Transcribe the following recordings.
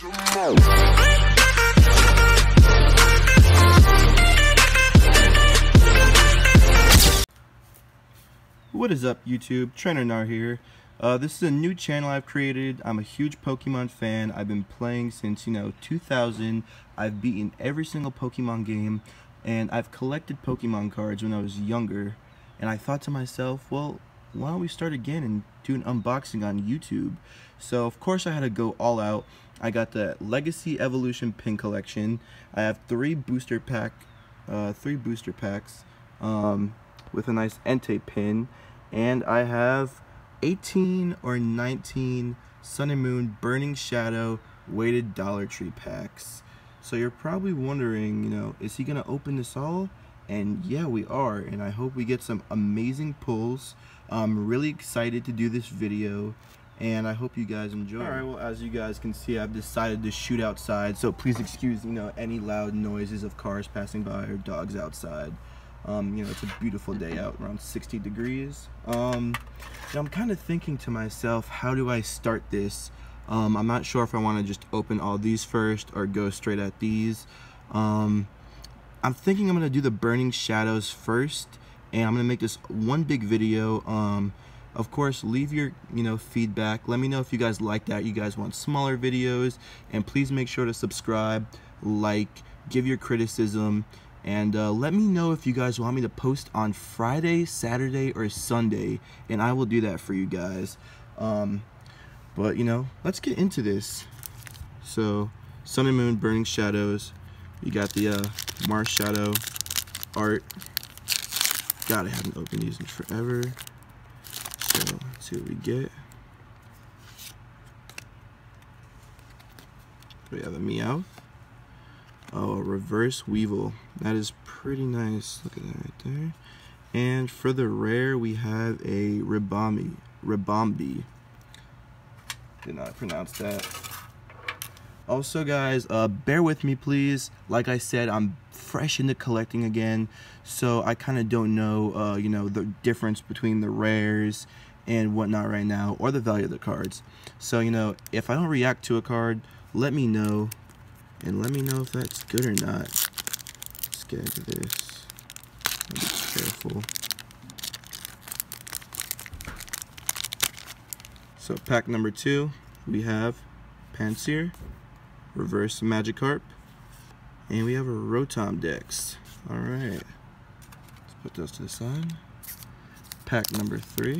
What is up YouTube? Trainer Nahr here. Uh, this is a new channel I've created. I'm a huge Pokemon fan. I've been playing since, you know, 2000. I've beaten every single Pokemon game and I've collected Pokemon cards when I was younger. And I thought to myself, well, why don't we start again and do an unboxing on YouTube? So of course I had to go all out. I got the Legacy Evolution pin collection. I have three booster pack, uh, three booster packs. Um, with a nice Entei pin. And I have 18 or 19 Sun and Moon Burning Shadow weighted Dollar Tree packs. So you're probably wondering, you know, is he going to open this all? And yeah, we are. And I hope we get some amazing pulls. I'm really excited to do this video. And I hope you guys enjoy. Alright, well as you guys can see, I've decided to shoot outside. So please excuse, you know, any loud noises of cars passing by or dogs outside. Um, you know, it's a beautiful day out, around 60 degrees. Um, I'm kind of thinking to myself, how do I start this? Um, I'm not sure if I want to just open all these first or go straight at these. Um, I'm thinking I'm going to do the Burning Shadows first, and I'm to make this one big video. Um, of course, leave your, you know, feedback. Let me know if you guys like that, you guys want smaller videos, and please make sure to subscribe, like, give your criticism, and uh, let me know if you guys want me to post on Friday, Saturday, or Sunday, and I will do that for you guys. Um, but, you know, let's get into this. So, Sun and Moon, Burning Shadows. You got the uh, Marshadow art. God, I haven't opened these in forever. So, let's see what we get. We have a Meowth. Oh, a reverse Weevil. That is pretty nice. Look at that right there. And for the rare, we have a Ribombee. Ribombee. Did not pronounce that. Also, guys, uh, bear with me, please. Like I said, I'm fresh into collecting again, so I kind of don't know, uh, you know, the difference between the rares and whatnot right now, or the value of the cards. So, you know, if I don't react to a card, let me know and let me know if that's good or not. Let's get into this. Be careful. So pack number two, we have Pansear, Reverse Magikarp, and we have a Rotom Dex. Alright, let's put those to the side. Pack number three.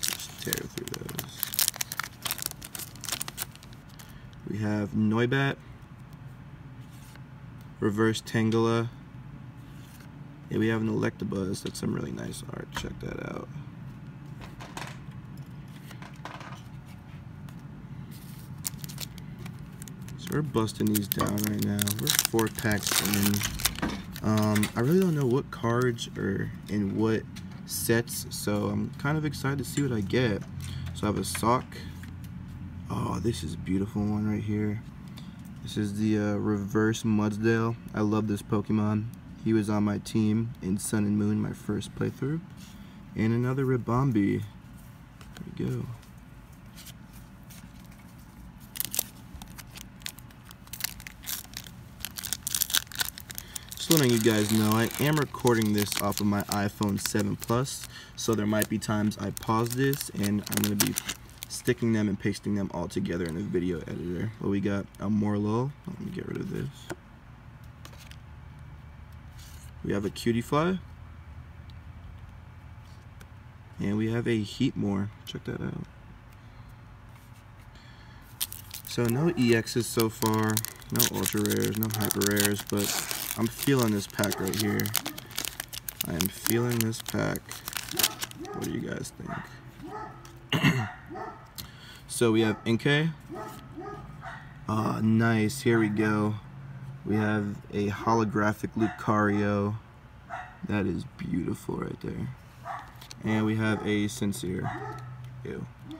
Just tear through those. We have Noibat, Reverse Tangela, and we have an Electabuzz. That's some really nice art. Check that out. We're busting these down right now. We're four packs in. Um, I really don't know what cards are in what sets, so I'm kind of excited to see what I get. So I have a sock, Oh, this is a beautiful one right here. This is the uh, reverse Mudsdale. I love this Pokemon. He was on my team in Sun and Moon, my first playthrough. And another Ribombee. There we go. Just letting you guys know, I am recording this off of my iPhone 7 Plus, so there might be times I pause this and I'm going to be sticking them and pasting them all together in a video editor. Well, we got a Morelull. Let me get rid of this. We have a Cutiefly, And we have a Heatmor. Check that out. So no EXs so far, no ultra rares, no hyper rares, but I'm feeling this pack right here. I am feeling this pack. What do you guys think? So we have Inkay. Ah, nice. Here we go. We have a holographic Lucario. That is beautiful right there. And we have a Sincere. Ew. I'm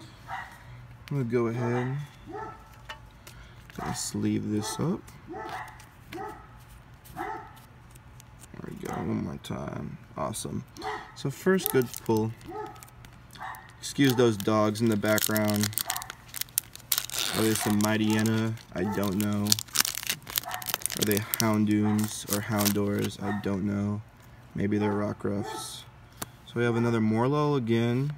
gonna go ahead and sleeve this up. There we go, one more time. Awesome. So first good pull. Excuse those dogs in the background. Are they some Mightyena? I don't know. Are they Houndooms or Houndours? I don't know. Maybe they're Rockruffs. So we have another Morelull again.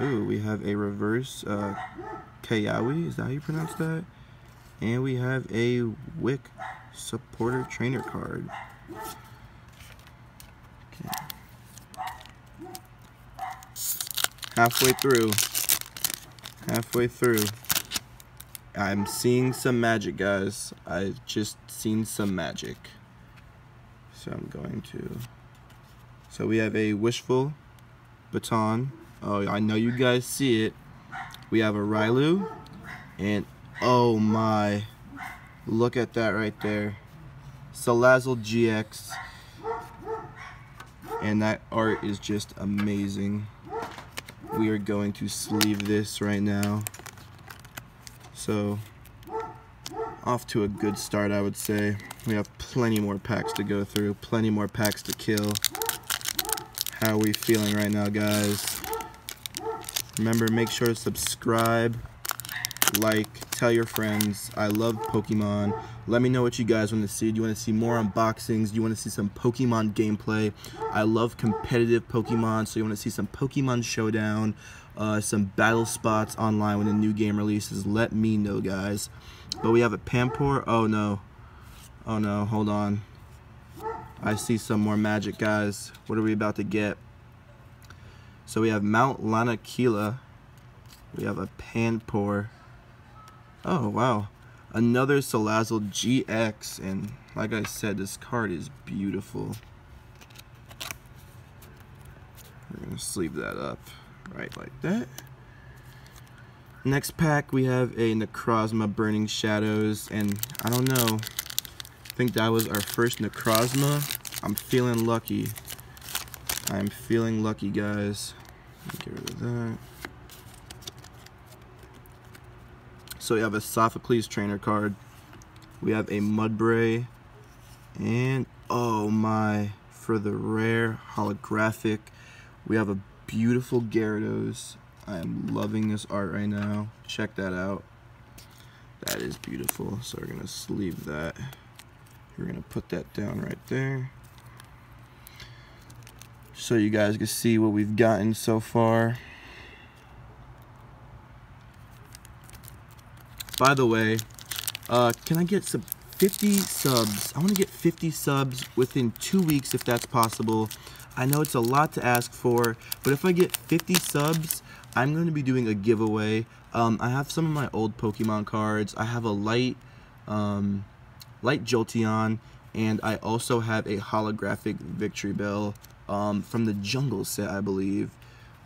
Ooh, we have a reverse uh, Kiawe. Is that how you pronounce that? And we have a Wicke supporter trainer card. Halfway through. Halfway through. I'm seeing some magic, guys. I've just seen some magic. So I'm going to... So we have a Wishful Baton. Oh, I know you guys see it. We have a Riolu. And, oh my. Look at that right there. Salazzle GX. And that art is just amazing. We are going to sleeve this right now. So, off to a good start, I would say. We have plenty more packs to go through, plenty more packs to kill. How are we feeling right now, guys? Remember, make sure to subscribe, like, tell your friends. I love Pokemon. Let me know what you guys want to see. Do you want to see more unboxings? Do you want to see some Pokemon gameplay? I love competitive Pokemon, so you want to see some Pokemon Showdown uh, some battle spots online when a new game releases, let me know, guys. But we have a Panpour. Oh, no. Oh, no. Hold on. I see some more magic, guys. What are we about to get? So we have Mount Lanakila. We have a Panpour. Oh, wow. Another Salazzle GX. And like I said, this card is beautiful. We're going to sleeve that up right like that. Next pack we have a Necrozma Burning Shadows and I don't know I think that was our first Necrozma. I'm feeling lucky. I'm feeling lucky guys. Get rid of that. So we have a Sophocles trainer card. We have a Mudbray and oh my for the rare holographic we have a beautiful Gyarados. I am loving this art right now. Check that out. That is beautiful. So we're going to sleeve that. We're going to put that down right there. So you guys can see what we've gotten so far. By the way, uh, can I get some 50 subs? I want to get 50 subs within two weeks if that's possible. I know it's a lot to ask for, but if I get 50 subs, I'm going to be doing a giveaway. Um, I have some of my old Pokemon cards. I have a light, um, light Jolteon, and I also have a holographic Victreebel um, from the Jungle set, I believe.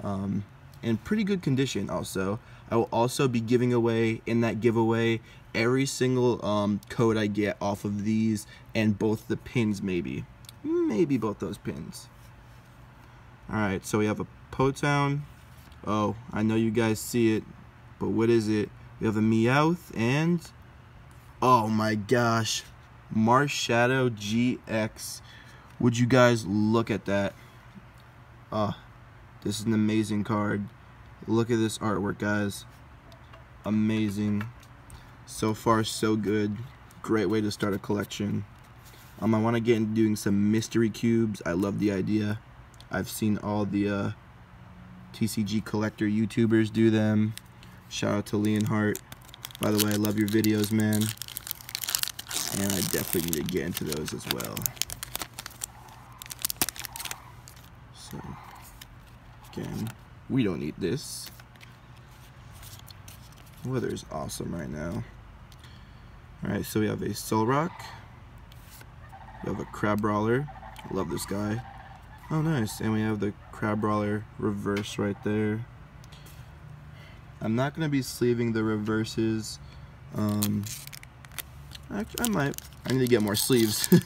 Um, in pretty good condition also. I will also be giving away in that giveaway every single um, code I get off of these and both the pins maybe. Maybe both those pins. Alright, so we have a Potown. Oh, I know you guys see it, but what is it? We have a Meowth and... Oh my gosh. Marshadow GX. Would you guys look at that? Oh, this is an amazing card. Look at this artwork, guys. Amazing. So far, so good. Great way to start a collection. Um, I want to get into doing some mystery cubes. I love the idea. I've seen all the uh, TCG collector YouTubers do them. Shout out to Leonhart. By the way, I love your videos, man. And I definitely need to get into those as well. So, again, we don't need this. The weather is awesome right now. Alright, so we have a Solrock. We have a Crabrawler. Love this guy. Oh, nice. And we have the Crabrawler reverse right there. I'm not going to be sleeving the reverses. Um, actually, I might. I need to get more sleeves.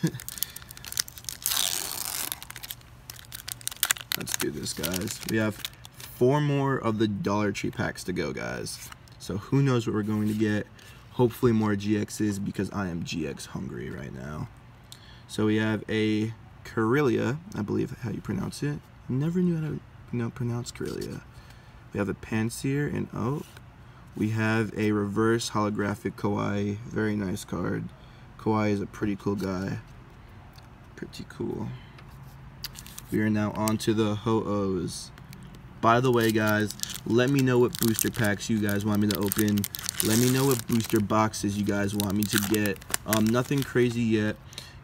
Let's do this, guys. We have four more of the Dollar Tree packs to go, guys. So who knows what we're going to get. Hopefully more GXs because I am GX hungry right now. So we have a Kirlia, I believe how you pronounce it. Never knew how to you know, pronounce Kirlia. We have a Pansear and Oak. We have a reverse holographic Kawhi. Very nice card. Kawhi is a pretty cool guy. Pretty cool. We are now on to the Ho-Ohs. By the way, guys, let me know what booster packs you guys want me to open. Let me know what booster boxes you guys want me to get. Um, nothing crazy yet.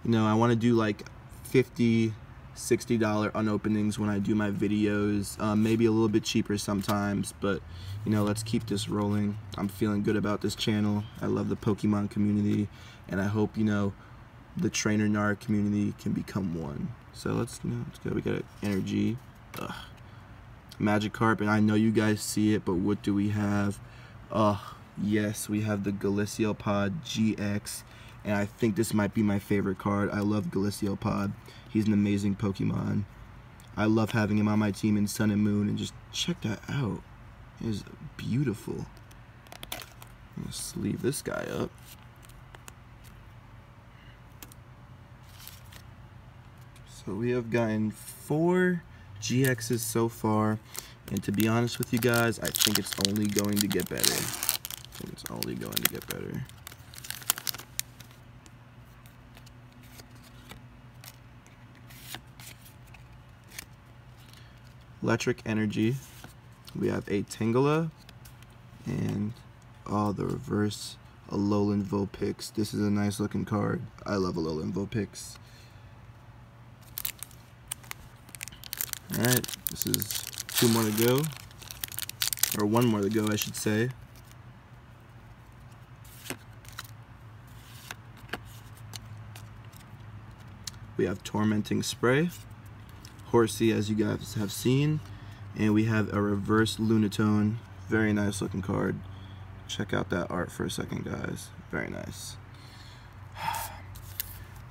You know, I want to do like 50 $60 unopenings when I do my videos. Um, maybe a little bit cheaper sometimes, but you know, let's keep this rolling. I'm feeling good about this channel. I love the Pokemon community, and I hope, you know, the Trainer Nahr community can become one. So let's, you know, let's go. We got energy. Ugh. Magikarp, and I know you guys see it, but what do we have? Ugh, yes, we have the Golisopod GX, and I think this might be my favorite card. I love Golisopod. He's an amazing Pokemon. I love having him on my team in Sun and Moon, and just check that out. It is beautiful. Let's sleeve this guy up. So we have gotten four GXs so far, and to be honest with you guys, I think it's only going to get better. I think it's only going to get better. Electric Energy. We have a Tangela and oh, the reverse Alolan Vulpix. This is a nice looking card. I love Alolan Vulpix. Alright, this is two more to go. Or one more to go, I should say. We have Tormenting Spray. Horsey as you guys have seen. And we have a reverse Lunatone. Very nice looking card. Check out that art for a second guys. Very nice.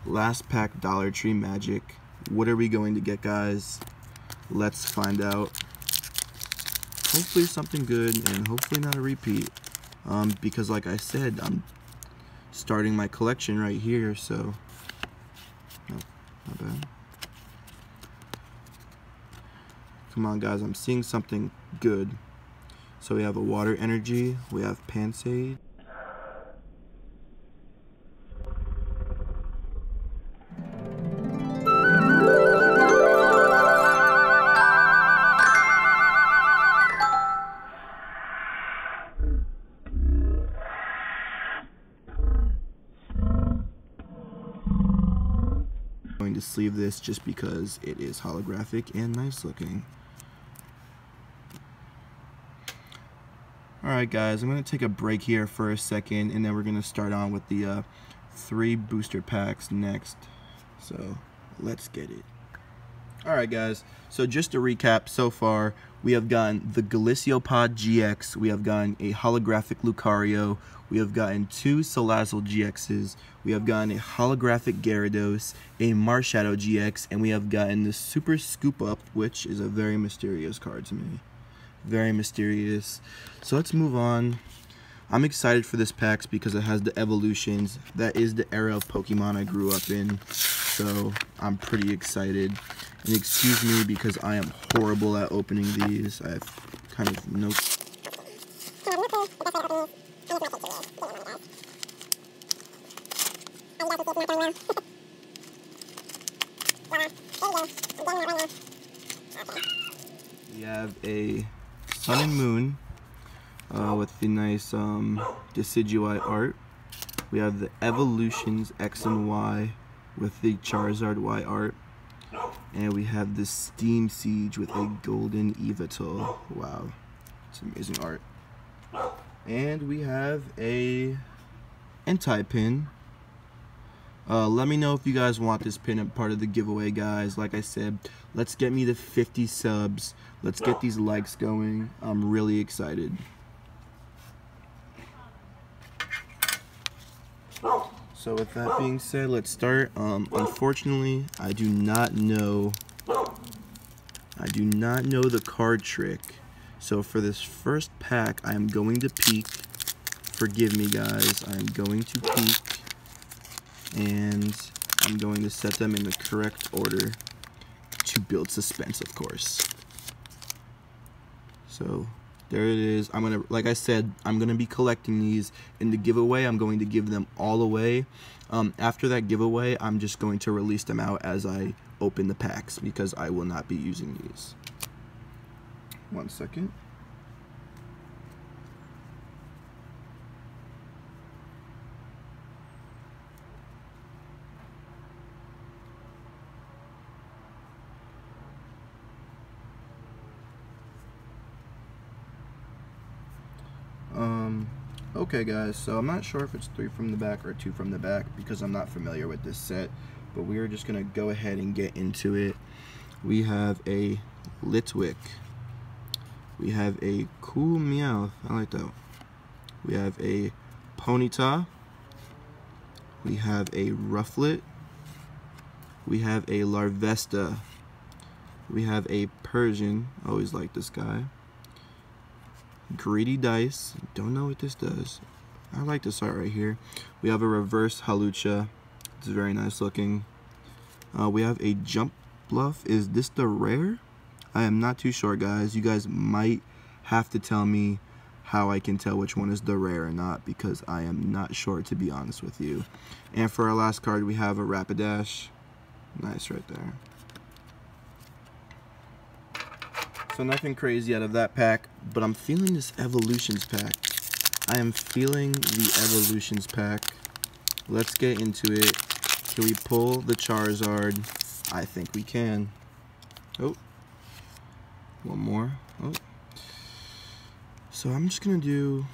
Last pack Dollar Tree Magic. What are we going to get guys let's find out hopefully something good and hopefully not a repeat um, because like I said I'm starting my collection right here so no, not bad Come on, guys. I'm seeing something good. So we have a water energy. We have Pansage. Going to sleeve this just because it is holographic and nice looking. Alright guys, I'm going to take a break here for a second and then we're going to start on with the uh, three booster packs next. So let's get it. Alright guys, so just to recap so far, we have gotten the Golisopod GX, we have gotten a holographic Lucario, we have gotten two Salazzle GXs, we have gotten a holographic Gyarados, a Marshadow GX, and we have gotten the Super Scoop Up, which is a very mysterious card to me very mysterious. So let's move on. I'm excited for this packs because it has the evolutions. That is the era of Pokemon I grew up in. So I'm pretty excited. And excuse me because I am horrible at opening these. I have kind of no... We have a Sun and Moon uh, with the nice um, art. We have the Evolutions X and Y with the Charizard Y art. And we have the Steam Siege with a golden Yveltal. Wow, it's amazing art. And we have a Entei pin uh, let me know if you guys want this pin up part of the giveaway, guys. Like I said, let's get me the 50 subs. Let's get these likes going. I'm really excited. So with that being said, let's start. Um, unfortunately, I do not know. I do not know the card trick. So for this first pack, I am going to peek. Forgive me, guys. I am going to peek and I'm going to set them in the correct order to build suspense, of course. So, There it is. I'm gonna, like I said, I'm gonna be collecting these in the giveaway. I'm going to give them all away. Um, after that giveaway, I'm just going to release them out as I open the packs because I will not be using these. One second. Um, guys, so I'm not sure if it's three from the back or two from the back because I'm not familiar with this set, but we are just to go ahead and get into it. We have a Litwick. We have a Cool Meowth. I like that. We have a Ponyta. We have a Rufflet. We have a Larvesta. We have a Persian. Always like this guy. Greedy Dice. Don't know what this does. I like this art right here. We have a reverse Halucha. It's very nice looking. Uh, we have a Jump Bluff. Is this the rare? I am not too sure, guys. You guys might have to tell me how I can tell which one is the rare or not because I am not sure, to be honest with you. And for our last card, we have a Rapidash. Nice right there. So nothing crazy out of that pack, but I'm feeling this Evolutions pack. I am feeling the Evolutions pack. Let's get into it. Can we pull the Charizard? I think we can. Oh. One more. Oh. So I'm just to do...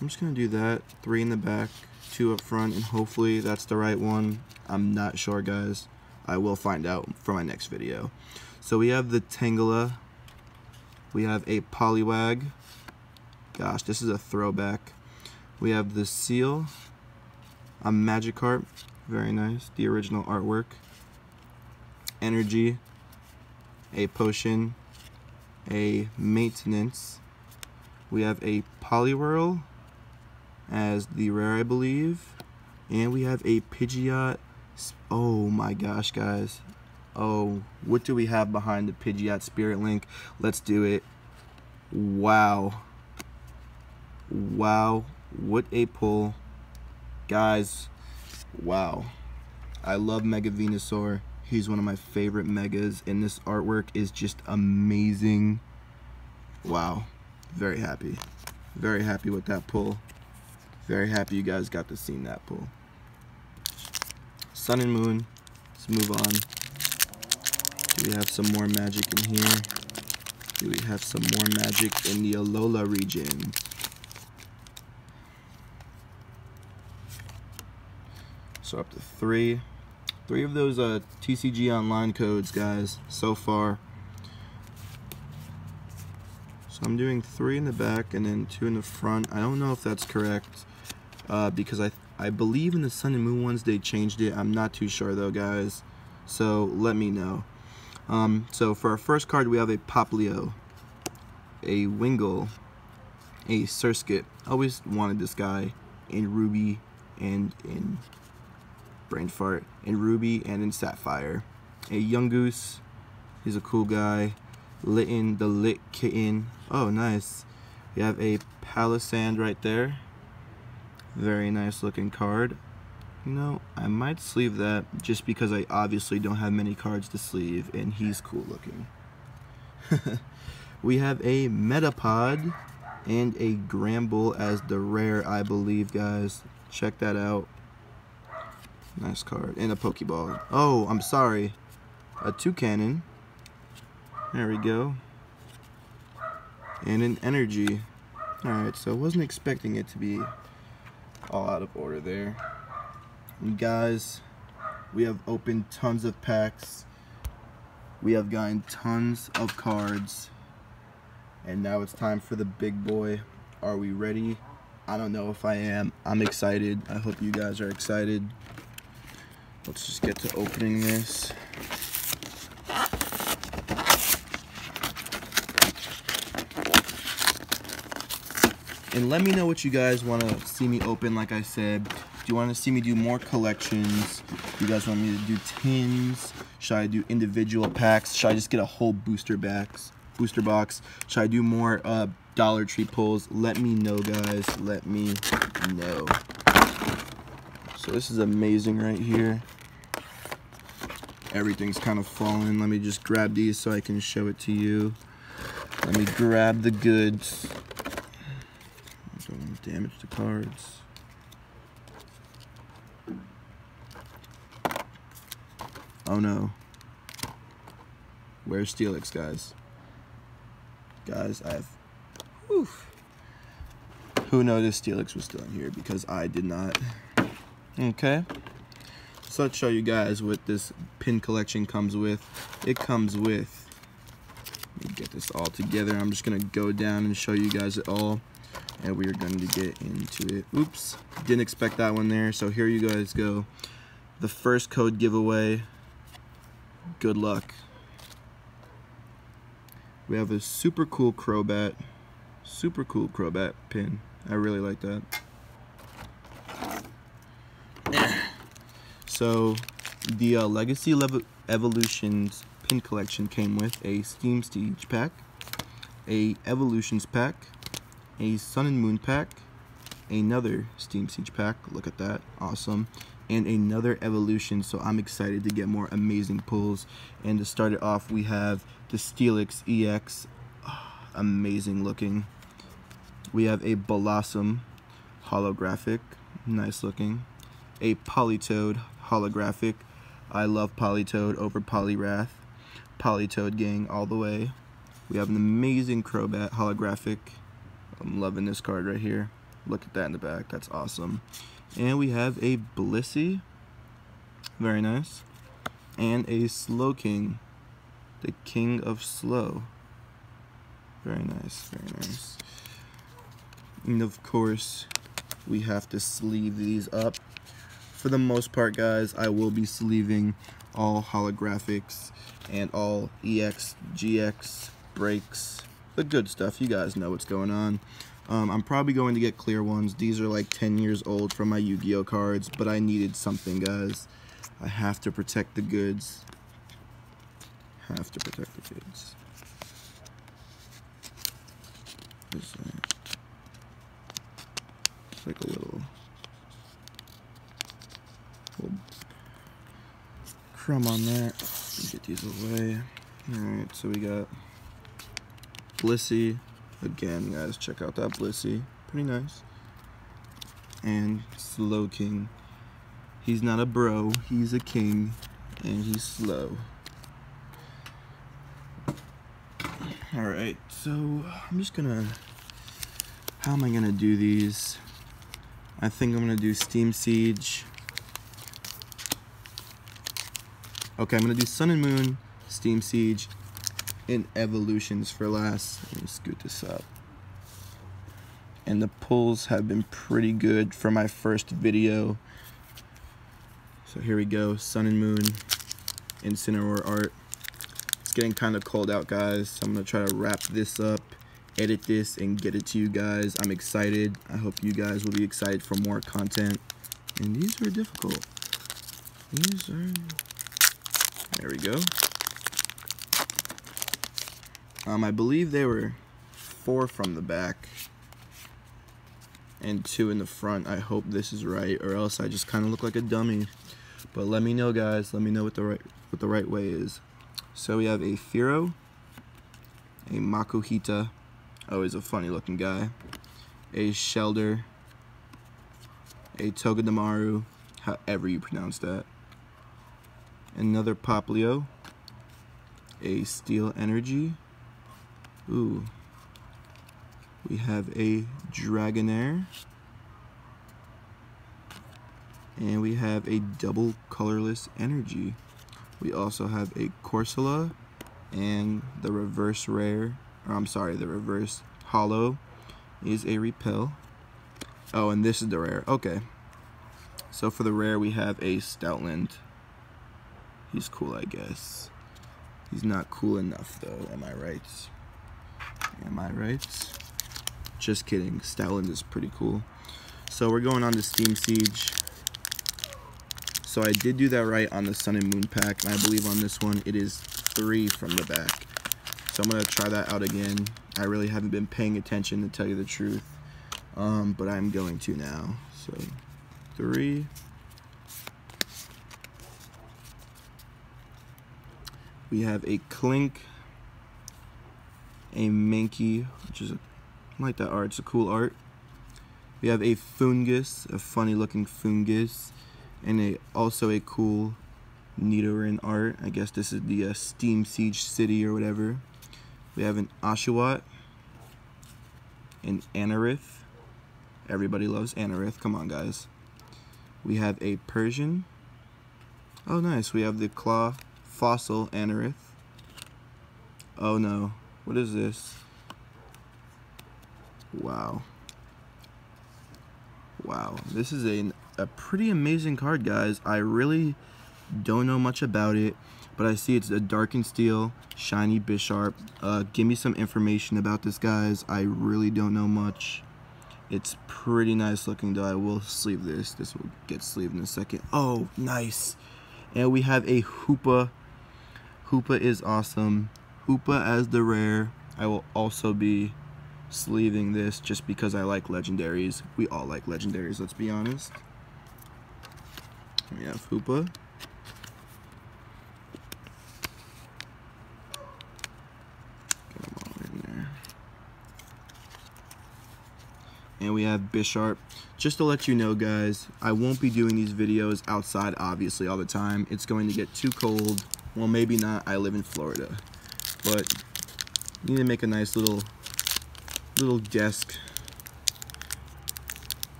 I'm just to do that. Three in the back, two up front, and hopefully that's the right one. I'm not sure, guys. I will find out for my next video. So we have the Tangela. We have a Poliwag. Gosh, this is a throwback. We have the Seel. A Magikarp. Very nice. The original artwork. Energy. A Potion. A Maintenance. We have a Poliwhirl as the rare, I believe. And we have a Pidgeot. Oh my gosh, guys. Oh, what do we have behind the Pidgeot Spirit Link? Let's do it. Wow. Wow. What a pull. Guys, wow. I love Mega Venusaur. He's one of my favorite Megas, and this artwork is just amazing. Wow. Very happy. Very happy with that pull. Very happy you guys got to see that pull. Sun and Moon. Let's move on. Do we have some more magic in here? Do we have some more magic in the Alola region? So up to three. Three of those uh, TCG Online codes, guys, so far. So I'm doing three in the back and then two in the front. I don't know if that's correct uh, because I, I believe in the Sun and Moon ones they changed it. I'm not too sure though, guys. So let me know. Um, so for our first card, we have a Popplio, a Wingull, a Surskit. I Always wanted this guy in Ruby and in Brain Fart, in Ruby and in Sapphire. A Yungoos, he's a cool guy. Litten, the Lit Kitten. Oh, nice. We have a Palossand right there. Very nice looking card. You know, I might sleeve that just because I obviously don't have many cards to sleeve and he's cool looking. we have a Metapod and a Gramble as the rare, I believe, guys. Check that out. Nice card. And a Pokeball. Oh, I'm sorry. A Toucannon. There we go. And an Energy. Alright, so I wasn't expecting it to be all out of order there. And guys, we have opened tons of packs. We have gotten tons of cards. And now it's time for the big boy. Are we ready? I don't know if I am. I'm excited. I hope you guys are excited. Let's just get to opening this. And let me know what you guys want to see me open, like I said. Do you want to see me do more collections? Do you guys want me to do tins? Should I do individual packs? Should I just get a whole booster box? booster box. Should I do more uh, Dollar Tree pulls? Let me know, guys. Let me know. So this is amazing right here. Everything's kind of falling. Let me just grab these so I can show it to you. Let me grab the goods. Don't damage the cards. Oh no. Where's Steelix, guys? Guys, I have... Whew. Who noticed Steelix was still in here because I did not. Okay. So let's show you guys what this pin collection comes with. It comes with... Let me get this all together. I'm just to go down and show you guys it all. And we are going to get into it. Oops. Didn't expect that one there. So here you guys go. The first code giveaway good luck. We have a super cool Crobat. Super cool Crobat pin. I really like that. So, the uh, Legacy Evolutions pin collection came with a Steam Siege pack, a Evolutions pack, a Sun and Moon pack, another Steam Siege pack. Look at that. Awesome and another evolution so I'm excited to get more amazing pulls and to start it off we have the Steelix EX oh, amazing looking we have a Bellossom holographic nice looking a Politoed holographic I love Politoed over Poliwrath. Politoed gang all the way we have an amazing Crobat holographic I'm loving this card right here look at that in the back that's awesome and we have a Blissey. Very nice. And a Slowking. The King of Slow. Very nice, very nice. And of course, we have to sleeve these up. For the most part, guys, I will be sleeving all holographics and all EX, GX, breaks, the good stuff. You guys know what's going on. Um, I'm probably going to get clear ones. These are like 10 years old from my Yu-Gi-Oh cards, but I needed something, guys. I have to protect the goods. Have to protect the goods. That? It's like a little, little crumb on that. Get these away. Alright, so we got Blissey. Again, guys, check out that Blissey. Pretty nice. And Slowking. He's not a bro, he's a king, and he's slow. Alright, so I'm just gonna... How am I gonna do these? I think I'm gonna do Steam Siege. Okay, I'm gonna do Sun and Moon, Steam Siege, and evolutions for last. Let me scoot this up. And the pulls have been pretty good for my first video. So here we go, Sun and Moon, Incineroar art. It's getting kind of cold out, guys. So I'm gonna try to wrap this up, edit this, and get it to you guys. I'm excited. I hope you guys will be excited for more content. And these are difficult. These are, there we go. Um, I believe they were four from the back and two in the front. I hope this is right, or else I just kind of look like a dummy. But let me know, guys. Let me know what the right what the right way is. So we have a Fearow, a Makuhita, always a funny looking guy, a Shellder, a Togedemaru, however you pronounce that, another Popplio, a Steel Energy, Ooh. We have a Dragonair. And we have a double colorless energy. We also have a Corsola and the reverse rare, or I'm sorry, the reverse hollow is a repel. Oh, and this is the rare. Okay. So for the rare, we have a Stoutland. He's cool, I guess. He's not cool enough, though. Am I right? Am I right? Just kidding. Stoutland is pretty cool. So we're going on to Steam Siege. So I did do that right on the Sun and Moon pack. And I believe on this one it is three from the back. So I'm going to try that out again. I really haven't been paying attention to tell you the truth. Um, but I'm going to now. So, three. We have a Klink, a Mankey, which is a, I like that art. It's a cool art. We have a Foongus, a funny looking Foongus, and a also a cool Nidoran art. I guess this is the uh, Steam Siege City or whatever. We have an Oshawott, an Anorith. Everybody loves Anorith. Come on, guys. We have a Persian. Oh, nice. We have the Claw Fossil Anorith. Oh, no. What is this? Wow. Wow. This is a, a pretty amazing card, guys. I really don't know much about it, but I see it's a Darkened Steel, Shiny Bisharp. Uh, give me some information about this, guys. I really don't know much. It's pretty nice looking, though. I will sleeve this. This will get sleeved in a second. Oh, nice. And we have a Hoopa. Hoopa is awesome. Hoopa as the rare. I will also be sleeving this just because I like legendaries. We all like legendaries, let's be honest. We have Hoopa. Get them all in there. and we have Bisharp. Just to let you know guys, I won't be doing these videos outside obviously all the time. It's going to get too cold. Well maybe not, I live in Florida. But you need to make a nice little little desk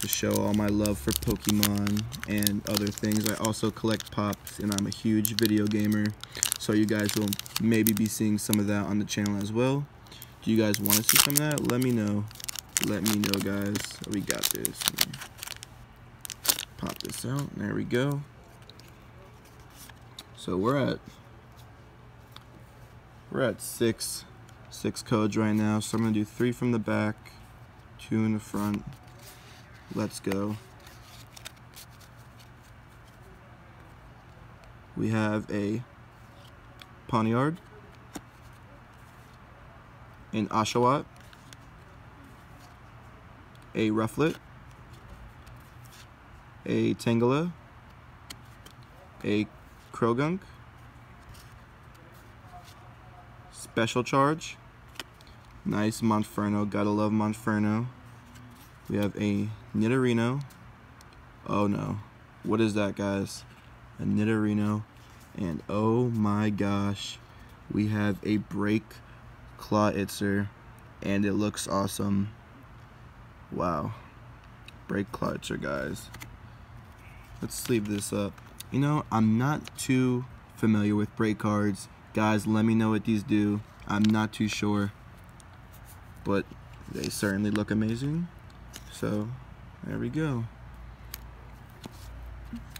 to show all my love for Pokemon and other things. I also collect pops and I'm a huge video gamer. So you guys will maybe be seeing some of that on the channel as well. Do you guys want to see some of that? Let me know let me know, guys. We got this. Pop this out. There we go. So we're at we're at six six codes right now. So I'm gonna do three from the back, two in the front. Let's go. We have a Pawniard, an Oshawott, a Rufflet, a Tangela, a Croagunk, Special Charge, nice Monferno, gotta love Monferno. We have a Nidorino, oh no, what is that guys? A Nidorino, and oh my gosh, we have a Break Claw Clawitzer, and it looks awesome. Wow. Break Clawitzer, guys. Let's sleeve this up. You know, I'm not too familiar with break cards. Guys, let me know what these do. I'm not too sure. But they certainly look amazing. So, there we go.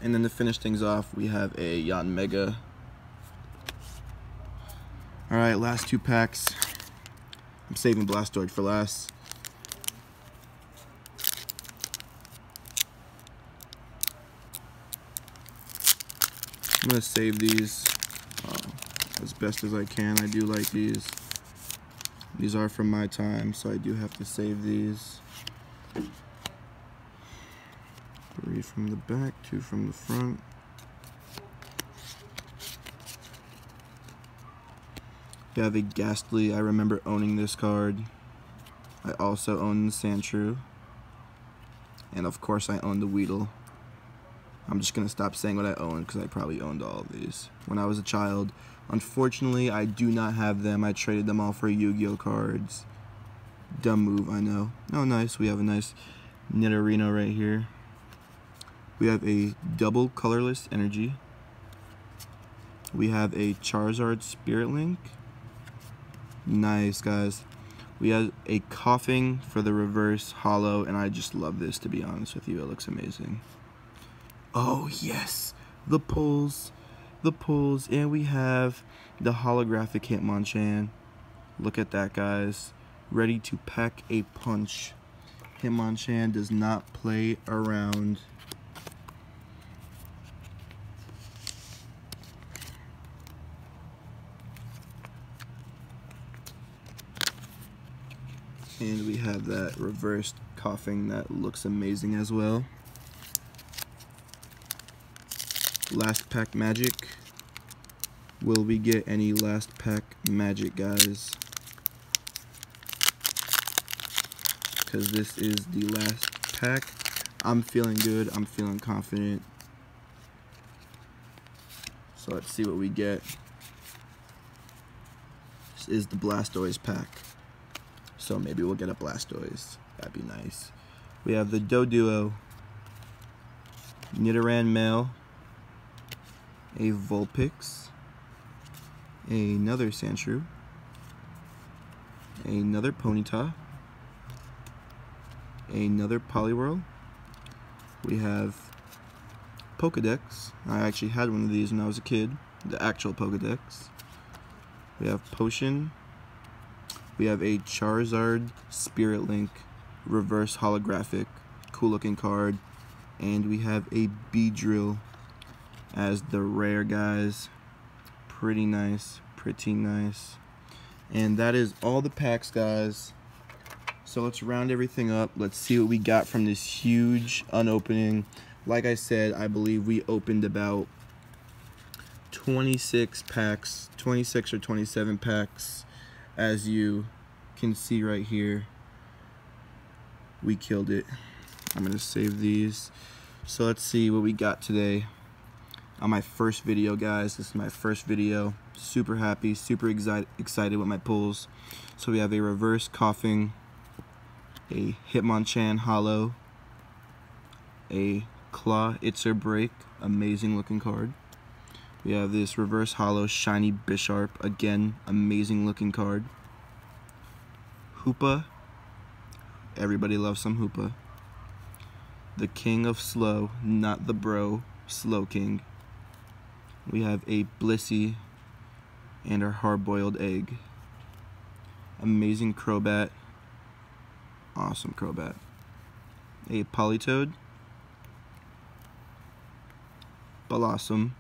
And then to finish things off, we have a Yanmega. Alright, last two packs. I'm saving Blastoise for last. Going to save these uh, as best as I can. I do like these. These are from my time, so I do have to save these. Three from the back, two from the front. You have a Gastly. I remember owning this card. I also own the Sandshrew. And of course I own the Weedle. I'm just going to stop saying what I own because I probably owned all of these when I was a child. Unfortunately, I do not have them. I traded them all for Yu-Gi-Oh cards. Dumb move, I know. Oh, nice. We have a nice Nidorino right here. We have a double colorless energy. We have a Charizard Spirit Link. Nice, guys. We have a Koffing for the reverse hollow, and I just love this, to be honest with you. It looks amazing. Oh, yes. The pulls. The pulls. And we have the holographic Hitmonchan. Look at that, guys. Ready to pack a punch. Hitmonchan does not play around. And we have that reversed Koffing that looks amazing as well. Last pack magic. Will we get any last pack magic, guys? Because this is the last pack. I'm feeling good. I'm feeling confident. So let's see what we get. This is the Blastoise pack. So maybe we'll get a Blastoise. That'd be nice. We have the Doduo, Nidoran male, a Vulpix, another Sandshrew, another Ponyta, another Poliwhirl. We have Pokedex. I actually had one of these when I was a kid, the actual Pokedex. We have Potion. We have a Charizard Spirit Link reverse holographic, cool looking card. And we have a Beedrill as the rare guys. Pretty nice, pretty nice. And that is all the packs, guys. So let's round everything up. Let's see what we got from this huge unopening. Like I said, I believe we opened about 26 packs, 26 or 27 packs, as you can see right here. We killed it. I'm gonna save these. So let's see what we got today on my first video guys. This is my first video. Super happy super excited excited with my pulls. So we have a reverse Koffing, a Hitmonchan holo a Clawitzer break amazing looking card. We have this reverse holo shiny Bisharp again amazing looking card. Hoopa. Everybody loves some Hoopa. The king of slow not the bro Slowking we have a Blissey and our hard-boiled egg. Amazing Crobat. Awesome Crobat. A Politoed. Bellossom.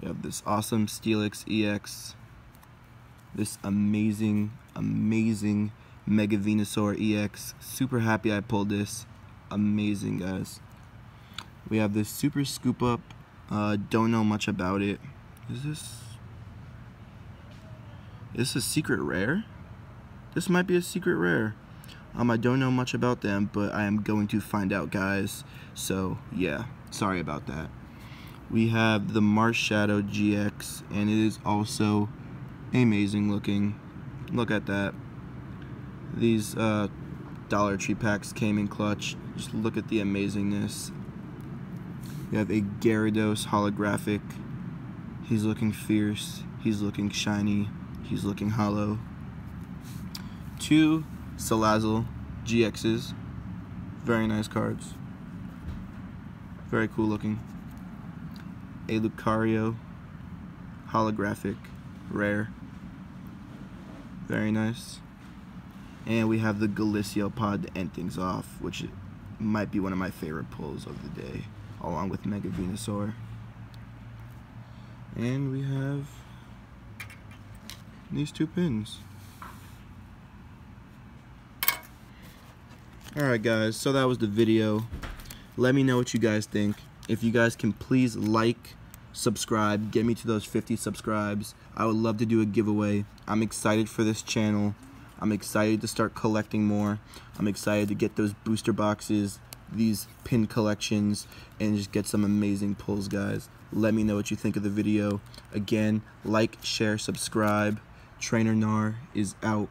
We have this awesome Steelix EX. This amazing, amazing Mega Venusaur EX. Super happy I pulled this. Amazing, guys. We have this Super Scoop Up uh, don't know much about it. Is this... Is this a secret rare? This might be a secret rare. Um, I don't know much about them, but I am going to find out, guys. So, yeah. Sorry about that. We have the Marshadow GX, and it is also amazing looking. Look at that. These uh, Dollar Tree packs came in clutch. Just look at the amazingness. We have a Gyarados holographic. He's looking fierce. He's looking shiny. He's looking holo. Two Salazzle GXs. Very nice cards. Very cool looking. A Lucario holographic. Rare. Very nice. And we have the Golisopod to end things off, which might be one of my favorite pulls of the day along with Mega Venusaur. And we have these two pins. Alright guys, so that was the video. Let me know what you guys think. If you guys can please like, subscribe, get me to those 50 subscribes. I would love to do a giveaway. I'm excited for this channel. I'm excited to start collecting more. I'm excited to get those booster boxes, these pin collections and just get some amazing pulls guys. Let me know what you think of the video. Again like share subscribe. Trainer Nahr is out